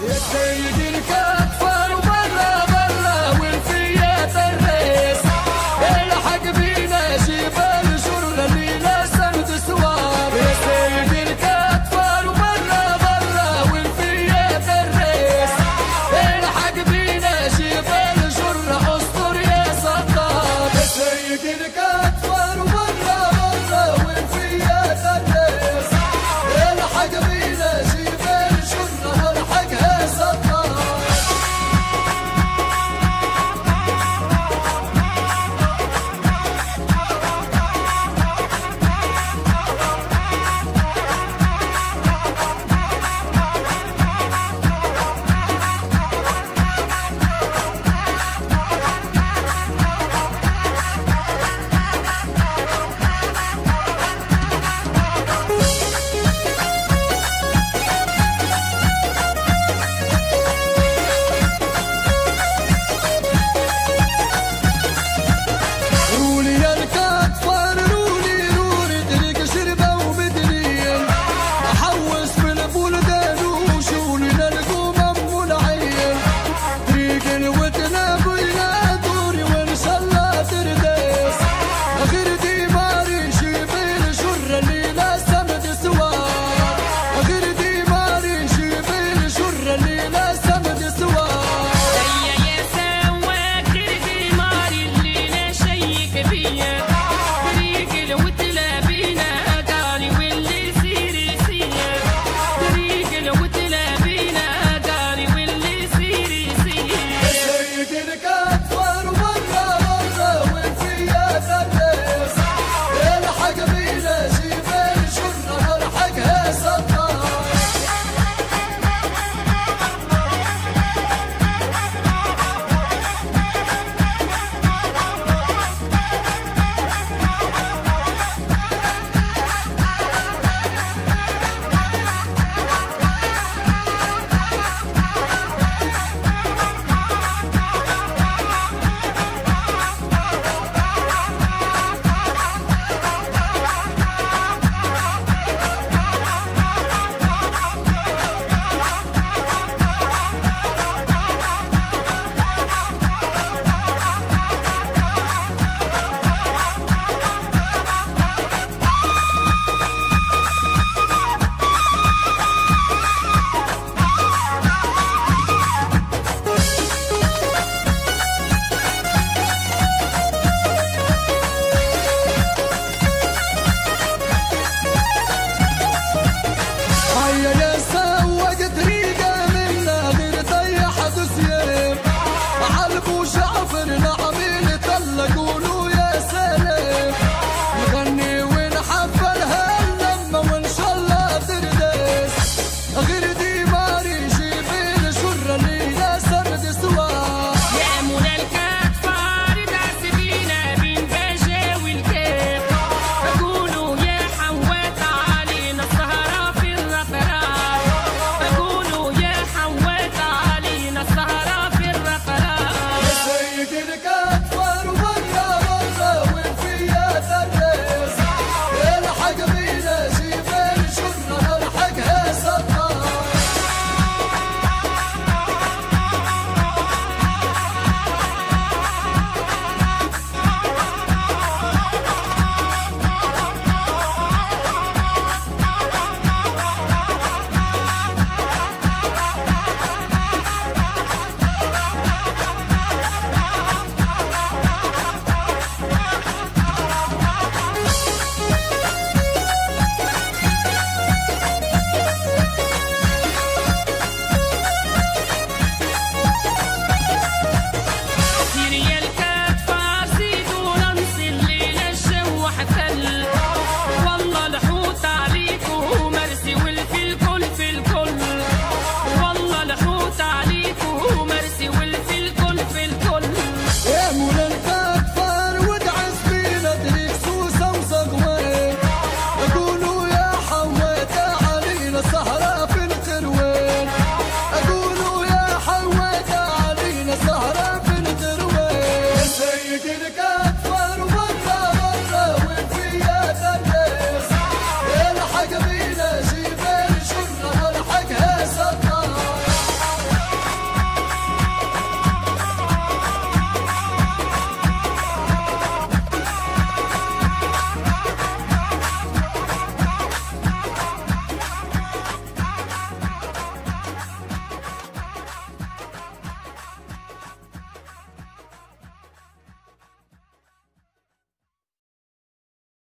Yeah.